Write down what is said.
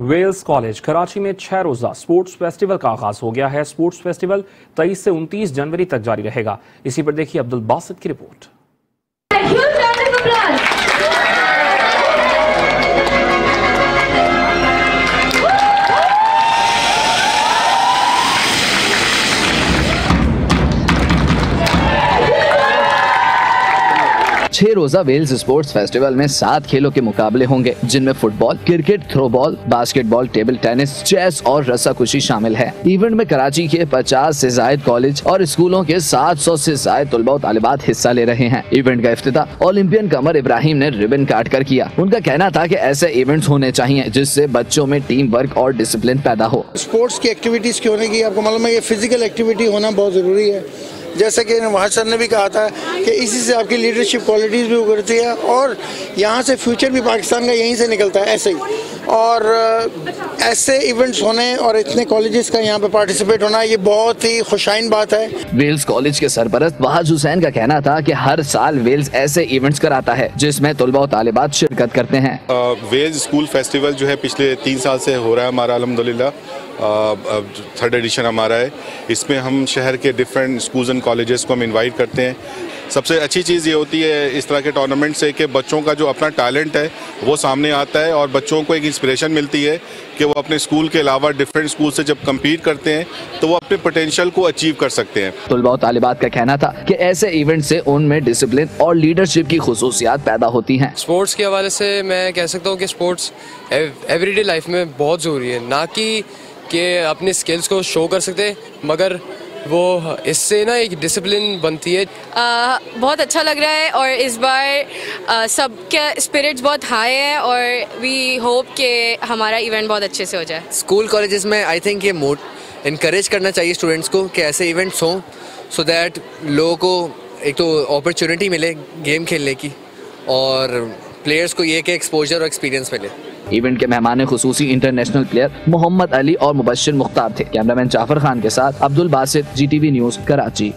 Wales college, Karachi में छह रोजा स्पोर्ट्स फेस्टिवल का आगाज़ हो गया है। स्पोर्ट्स फेस्टिवल 23 से 29 जनवरी तक जारी रहेगा। इसी पर देखिए अब्दुल बासित की रिपोर्ट। छह रोजा वेल्स स्पोर्ट्स फेस्टिवल में सात खेलों के मुकाबले होंगे, जिनमें football, cricket, throwball, basketball, table tennis, chess और रस्साकुशी शामिल है। इवेंट में कराची के पचास ऐसी जायद कॉलेज और स्कूलों के 700 से जायद तलबा तालिबात हिस्सा ले रहे हैं। इवेंट का अफ्ताह ओलंपियन कमर इब्राहिम ने रिबन काट कर किया। उनका कहना था की ऐसे इवेंट्स होने चाहिए, जिससे बच्चों में टीम वर्क और डिसिप्लिन पैदा हो। स्पोर्ट्स की एक्टिविटीज़ होने की? आपको मालूम है, ये फ़िज़िकल एक्टिविटी होना बहुत ज़रूरी है। जैसे कि नवाज़ सर ने भी कहा था कि इसी से आपकी लीडरशिप क्वालिटीज़ भी उभरती है और यहाँ से फ्यूचर भी पाकिस्तान का यहीं से निकलता है ऐसे ही। और ऐसे इवेंट्स होने और इतने कॉलेजेस का यहाँ पे पार्टिसिपेट होना ये बहुत ही खुशाइन बात है। वेल्स कॉलेज के सरपरस्त वहाज हुसैन का कहना था कि हर साल वेल्स ऐसे इवेंट्स कराता है जिसमें तलबा तालिबात शिरकत करते हैं। वेल्स स्कूल फेस्टिवल जो है पिछले तीन साल से हो रहा है हमारा अलहमदिल्ला थर्ड एडिशन हमारा है। इसमें हम शहर के डिफरेंट स्कूल्स एंड कॉलेजेस को हम इनवाइट करते हैं। सबसे अच्छी चीज़ ये होती है इस तरह के टूर्नामेंट से कि बच्चों का जो अपना टैलेंट है वो सामने आता है और बच्चों को एक इंस्पिरेशन मिलती है कि वो अपने स्कूल के अलावा डिफरेंट स्कूल से जब कम्पीट करते हैं तो वो अपने पोटेंशियल को अचीव कर सकते हैं। तलबा तालिबात का कहना था कि ऐसे इवेंट से उनमें डिसिप्लिन और लीडरशिप की खसूसियात पैदा होती हैं। स्पोर्ट्स के हवाले से मैं कह सकता हूँ कि स्पोर्ट्स एवरीडे लाइफ में बहुत ज़रूरी है। ना कि कि अपने स्किल्स को शो कर सकते मगर वो इससे ना एक डिसिप्लिन बनती है। आ, बहुत अच्छा लग रहा है और इस बार सबके स्पिरिट्स बहुत हाई है और वी होप कि हमारा इवेंट बहुत अच्छे से हो जाए। स्कूल कॉलेजेस में आई थिंक ये मोट इनक्रेज करना चाहिए स्टूडेंट्स को कि ऐसे इवेंट्स हों सो दैट लोगों को एक तो अपॉर्चुनिटी मिले गेम खेलने की और प्लेयर्स को ये कि एक्सपोजर और एक्सपीरियंस मिले। इवेंट के मेहमान खसूसी इंटरनेशनल प्लेयर मोहम्मद अली और मुबशर मुख्तार थे। कैमरामैन जाफ़र खान के साथ अब्दुल बासित जीटीवी न्यूज़ कराची।